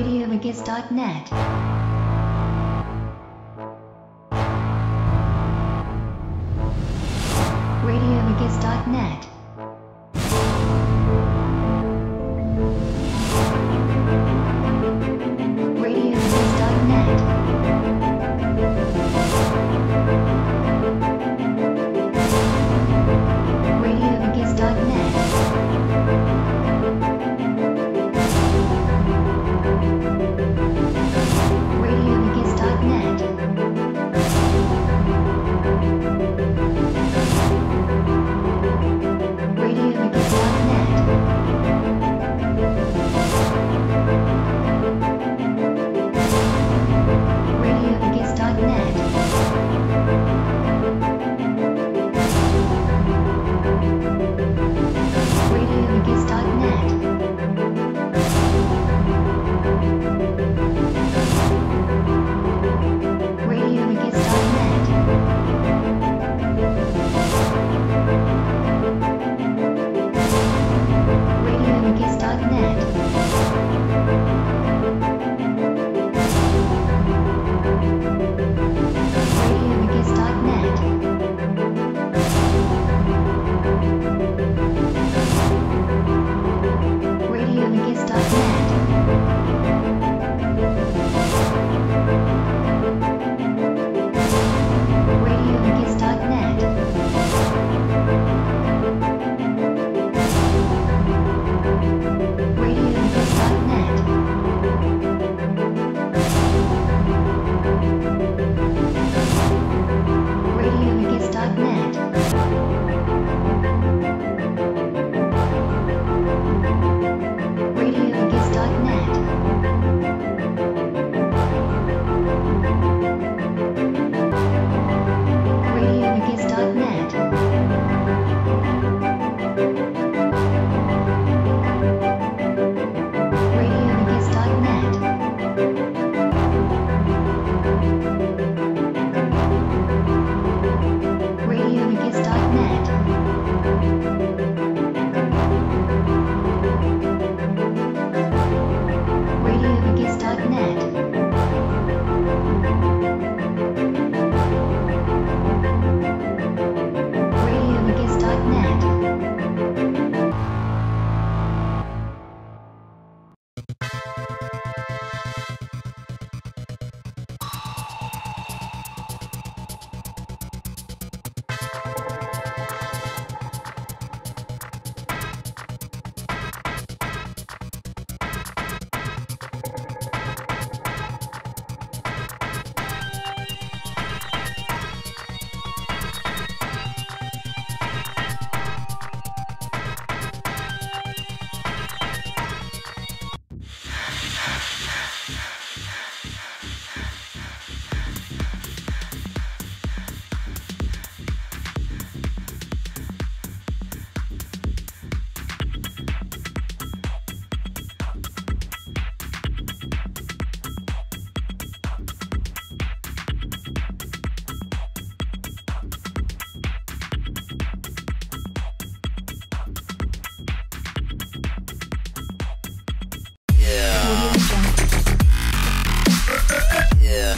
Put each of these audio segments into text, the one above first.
RadioMagus.net. RadioMagus.net. Thank you.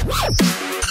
Woo!